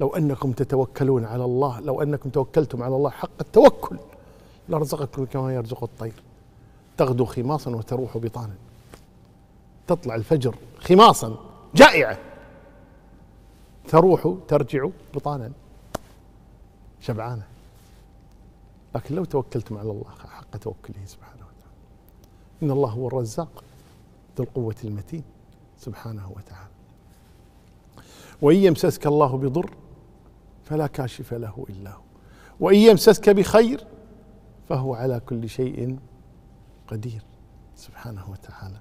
لو أنكم تتوكلون على الله لو أنكم توكلتم على الله حق التوكل لرزقكم كما يرزق الطير. تغدو خماصا وتروح بطانا. تطلع الفجر خماصا جائعة. تروح ترجع بطانا. شبعانة. لكن لو توكلتم على الله حق توكله سبحانه وتعالى. إن الله هو الرزاق ذو القوة المتين سبحانه وتعالى. وإن يمسسك الله بضر فلا كاشف له إلا هو. وإن يمسسك بخير فهو على كل شيء قدير. سبحانه وتعالى.